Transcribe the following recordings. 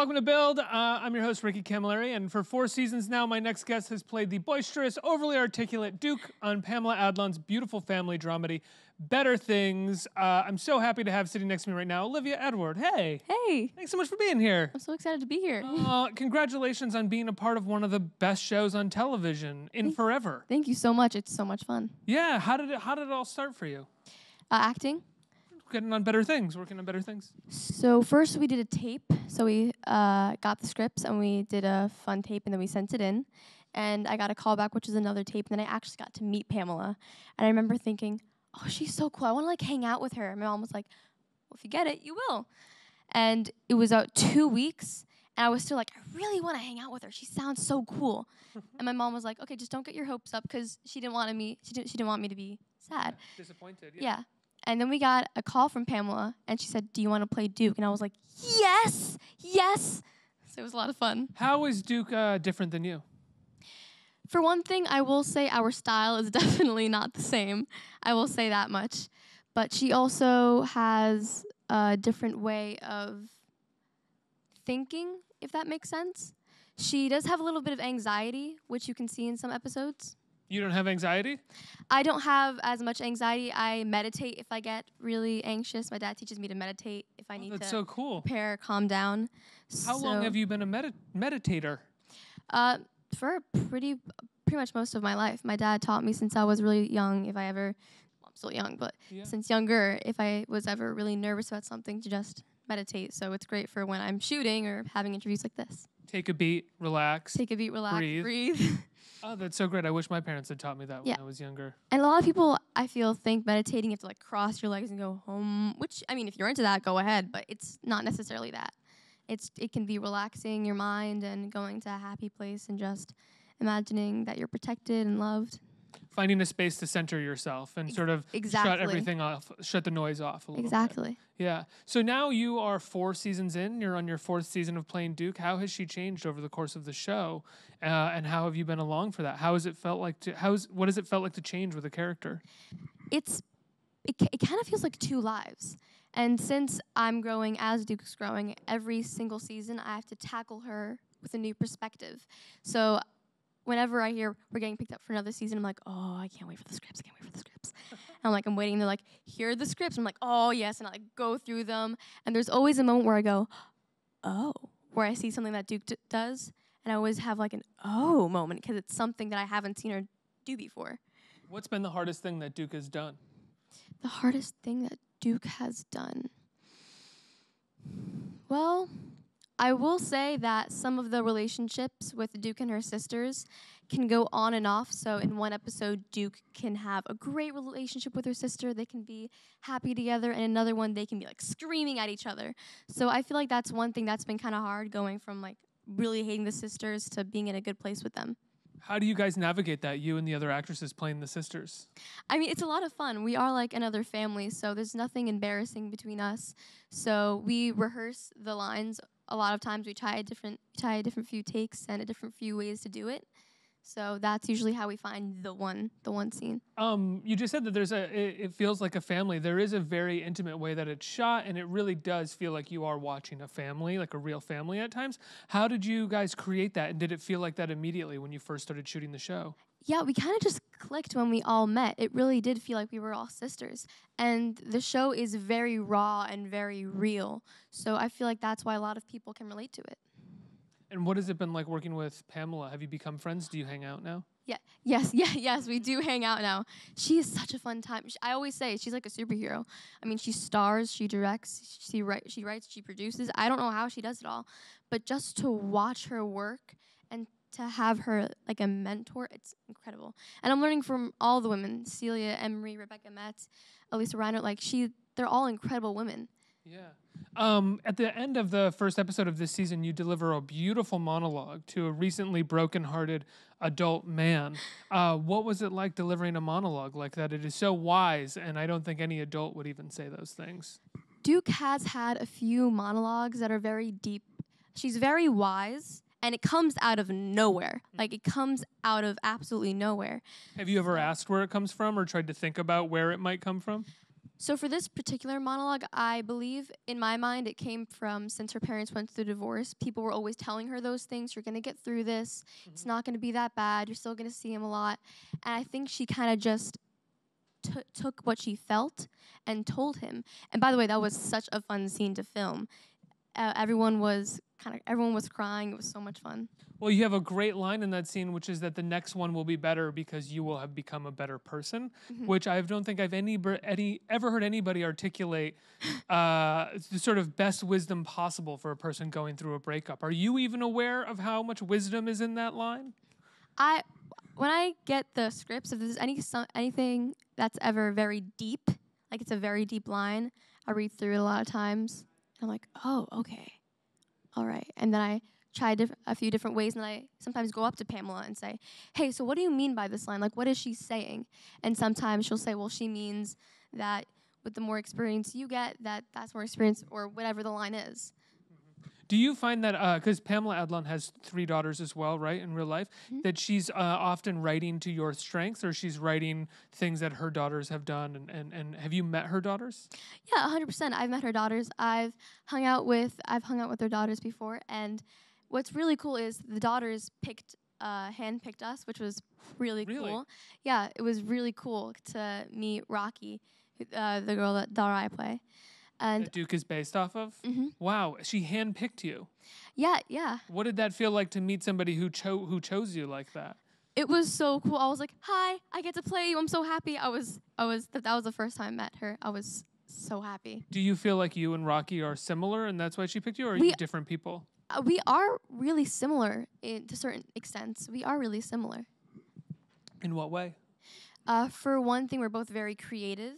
welcome to Build. Uh, I'm your host, Ricky Camilleri, and for four seasons now, my next guest has played the boisterous, overly articulate Duke on Pamela Adlon's beautiful family dramedy, Better Things. Uh, I'm so happy to have sitting next to me right now, Olivia Edward. Hey. Hey, Thanks so much for being here. I'm so excited to be here. Uh, congratulations on being a part of one of the best shows on television in forever. Thank you so much. It's so much fun. Yeah, how did it how did it all start for you? Uh, acting. Getting on better things, working on better things. So first we did a tape. So we uh, got the scripts and we did a fun tape and then we sent it in. And I got a call back, which is another tape. And then I actually got to meet Pamela. And I remember thinking, oh, she's so cool. I want to like hang out with her. My mom was like, well, if you get it, you will. And it was out two weeks. And I was still like, I really want to hang out with her. She sounds so cool. and my mom was like, okay, just don't get your hopes up because she didn't want me. She didn't. She didn't want me to be sad. Disappointed. Yeah. And then we got a call from Pamela, and she said, "Do you want to play Duke?" And I was like, "Yes, yes." So it was a lot of fun. How is Duke uh, different than you? For one thing, I will say our style is definitely not the same. I will say that much. But she also has a different way of thinking, if that makes sense. She does have a little bit of anxiety, which you can see in some episodes. You don't have anxiety? I don't have as much anxiety. I meditate if I get really anxious. My dad teaches me to meditate if I Oh, need that's to so cool. prepare, calm down. How long have you been a medi- meditator? Uh, for pretty pretty much most of my life. My dad taught me since I was really young. If I ever, well, I'm still young, but Yeah. since younger, if I was ever really nervous about something, to just meditate. So it's great for when I'm shooting or having interviews like this. Take a beat, relax. Take a beat, relax, Breathe. breathe. Oh, that's so great. I wish my parents had taught me that when I was younger. and a lot of people, I feel, think meditating you have to like cross your legs and go home. Which I mean, if you're into that, go ahead. But it's not necessarily that. It's it can be relaxing your mind and going to a happy place and just imagining that you're protected and loved. Finding a space to center yourself and sort of shut everything off, shut the noise off a little bit. Exactly. Yeah. So now you are four seasons in. You're on your fourth season of playing Duke. How has she changed over the course of the show, uh, and how have you been along for that? How has it felt like to? How's what has it felt like to change with a character? it's it, it kind of feels like two lives. And since I'm growing as Duke's growing, every single season I have to tackle her with a new perspective. So whenever I hear we're getting picked up for another season, I'm like, oh, I can't wait for the scripts. I can't wait for the scripts. and I'm like, I'm waiting. They're like, here are the scripts. I'm like, oh yes, and I like go through them. And there's always a moment where I go, oh, where I see something that Duke d- does, and I always have like an oh moment because it's something that I haven't seen her do before. What's been the hardest thing that Duke has done? The hardest thing that Duke has done. Well, I will say that some of the relationships with Duke and her sisters can go on and off. So, in one episode, Duke can have a great relationship with her sister. They can be happy together. And another one, they can be like screaming at each other. So, I feel like that's one thing that's been kind of hard going from like really hating the sisters to being in a good place with them. How do you guys navigate that? You and the other actresses playing the sisters. I mean, it's a lot of fun. We are like another family, so there's nothing embarrassing between us. So we rehearse the lines. A lot of times we try a different try a different few takes and a different few ways to do it. So that's usually how we find the one the one scene. Um, you just said that there's a. It, it feels like a family. There is a very intimate way that it's shot, and it really does feel like you are watching a family, like a real family at times. How did you guys create that, and did it feel like that immediately when you first started shooting the show? Yeah, we kind of just clicked when we all met. It really did feel like we were all sisters. And the show is very raw and very real. So I feel like that's why a lot of people can relate to it. And what has it been like working with Pamela? Have you become friends? Do you hang out now? Yeah. Yes. Yeah. Yes. We do hang out now. She is such a fun time. Sh I always say she's like a superhero. I mean, she stars, she directs, she write, she writes, she produces. I don't know how she does it all, but just to watch her work and to have her like a mentor, it's incredible. And I'm learning from all the women: Celia, Imrie, Rebecca Metz, Alysia Reiner. Like she, they're all incredible women. Yeah. Um, at the end of the first episode of this season, you deliver a beautiful monologue to a recently broken-hearted adult man. Uh, what was it like delivering a monologue like that? It is so wise, and I don't think any adult would even say those things. Duke has had a few monologues that are very deep. She's very wise, and it comes out of nowhere. Mm. Like it comes out of absolutely nowhere. Have you ever asked where it comes from or tried to think about where it might come from? So for this particular monologue, I believe in my mind it came from since her parents went through divorce, people were always telling her those things. You're gonna get through this. It's mm-hmm. not gonna be that bad. You're still gonna see him a lot. And I think she kind of just t- took what she felt and told him. And by the way, that was such a fun scene to film. Uh, everyone was kind of everyone was crying. It was so much fun. Well, you have a great line in that scene, which is that the next one will be better because you will have become a better person. Mhm. Which I don't think I've any, any ever heard anybody articulate uh, the sort of best wisdom possible for a person going through a breakup. Are you even aware of how much wisdom is in that line? I when I get the scripts, if there's any anything that's ever very deep, like it's a very deep line, I read through it a lot of times. I'm like, oh, okay, all right. And then I try diff- a few different ways, and I sometimes go up to Pamela and say, hey, so what do you mean by this line? Like, what is she saying? And sometimes she'll say, well, she means that with the more experience you get, that that's more experience, or whatever the line is. Do you find that because Pamela Adlon has three daughters as well, right, in real life, Mhm. that she's uh, often writing to your strengths, or she's writing things that her daughters have done? And, and, and have you met her daughters? Yeah, hundred percent. I've met her daughters. I've hung out with I've hung out with their daughters before, and what's really cool is the daughters picked uh, hand picked us, which was really, Really? cool. Yeah, it was really cool to meet Rocky, uh, the girl that daughter I play, and that Duke is based off of? mhm. Wow, she handpicked you. yeah, yeah, What did that feel like to meet somebody who cho- who chose you like that? it was so cool. I was like, "Hi, I get to play you. I'm so happy." I was I was that that was the first time I met her. I was so happy. Do you feel like you and Rocky are similar, and that's why she picked you, or are We- you different people? Uh, we are really similar in, to certain extents. We are really similar. In what way? Uh, for one thing, we're both very creative,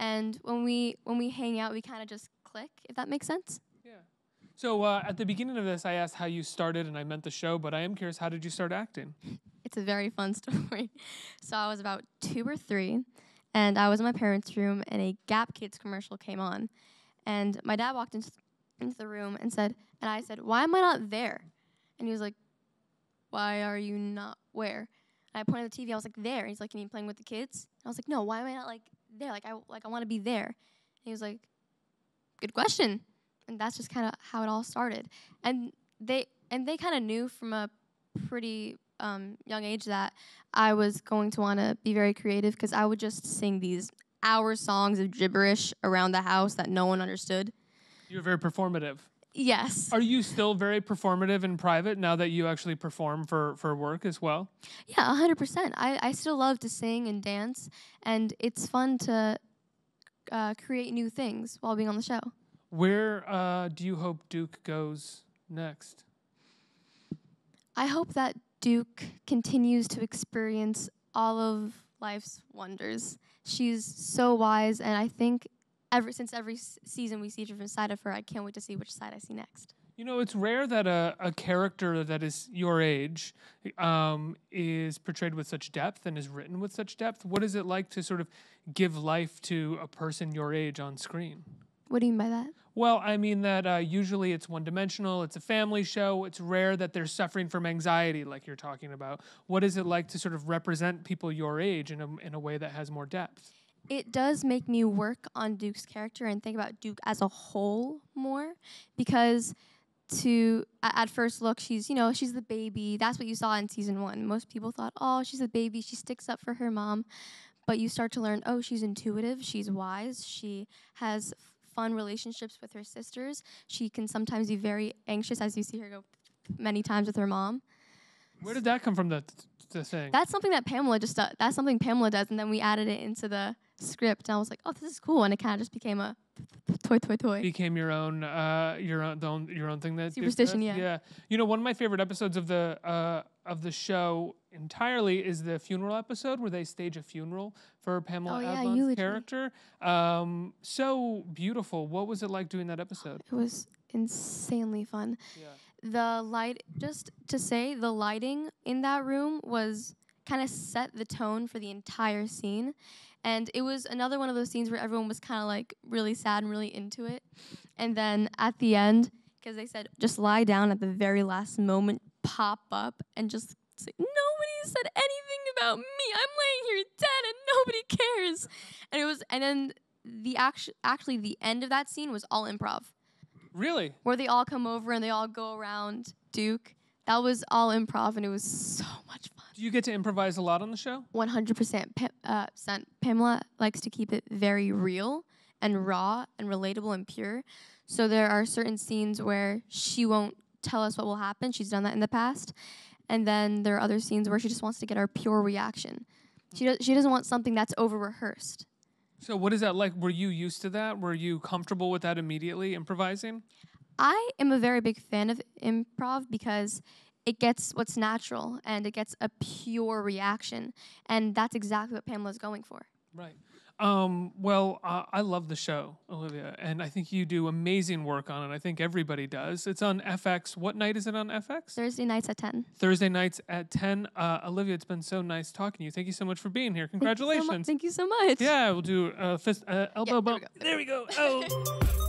and when we when we hang out, we kind of just click. If that makes sense. Yeah. So uh, at the beginning of this, I asked how you started, and I meant the show, but I am curious, how did you start acting? It's a very fun story. so I was about two or three, and I was in my parents' room, and a Gap Kids commercial came on, and my dad walked into into the room and said, and I said, "Why am I not there?" And he was like, "Why are you not where?" And I pointed at the TV. I was like, "There." And he's like, "You mean playing with the kids?" And I was like, "No. Why am I not like there? Like I like I want to be there." And he was like, "Good question." And that's just kind of how it all started. And they and they kind of knew from a pretty um, young age that I was going to want to be very creative because I would just sing these hour songs of gibberish around the house that no one understood. You're very performative. Yes. Are you still very performative in private now that you actually perform for, for work as well? Yeah, 100%. I, I still love to sing and dance, and it's fun to uh, create new things while being on the show. Where uh, do you hope Duke goes next? I hope that Duke continues to experience all of life's wonders. She's so wise, and I think ever since every s- season we see a different side of her, I can't wait to see which side I see next. You know, it's rare that a, a character that is your age um, is portrayed with such depth and is written with such depth. What is it like to sort of give life to a person your age on screen? What do you mean by that? Well, I mean that uh, usually it's one dimensional, it's a family show. It's rare that they're suffering from anxiety, like you're talking about. What is it like to sort of represent people your age in a, in a way that has more depth? It does make me work on Duke's character and think about Duke as a whole more because to at first look she's you know she's the baby. That's what you saw in season one. Most people thought oh she's a baby. She sticks up for her mom. But you start to learn oh she's intuitive. She's wise. She has fun relationships with her sisters. She can sometimes be very anxious as you see her go many times with her mom. Where did that come from, the, the thing? that's something that Pamela just does. That's something Pamela does, and then we added it into the script. And I was like, oh, this is cool, and it kind of just became a toy, toy, toy. became your own uh your own the own your own thing that Superstition, yeah. yeah you know one of my favorite episodes of the uh of the show entirely is the funeral episode where they stage a funeral for Pamela Oh, yeah, Adlon's character um so beautiful what was it like doing that episode It was insanely fun. yeah The light, just to say, the lighting in that room was kind of set the tone for the entire scene. And it was another one of those scenes where everyone was kind of like really sad and really into it. And then at the end, because they said just lie down at the very last moment, pop up, and just say, nobody said anything about me. I'm laying here dead and nobody cares. And it was, and then the actu- actually the end of that scene was all improv, Really? where they all come over and they all go around Duke. That was all improv, and it was so much fun. Do you get to improvise a lot on the show? 100% Pam- uh, percent. Pamela likes to keep it very real and raw and relatable and pure. So there are certain scenes where she won't tell us what will happen. She's done that in the past. And then there are other scenes where she just wants to get our pure reaction. She, does, she doesn't want something that's over rehearsed. So what is that like? Were you used to that? Were you comfortable with that immediately improvising? I am a very big fan of improv because it gets what's natural and it gets a pure reaction. And that's exactly what Pamela's going for. Right. Um, well, uh, I love the show, Olivia, and I think you do amazing work on it. I think everybody does. It's on FX. What night is it on FX? Thursday nights at 10. Thursday nights at 10. Uh, Olivia, it's been so nice talking to you. Thank you so much for being here. Thank you so mu- Congratulations. Thank you so much. yeah, we'll do uh, fist, uh, elbow there we bump. There we go. Oh.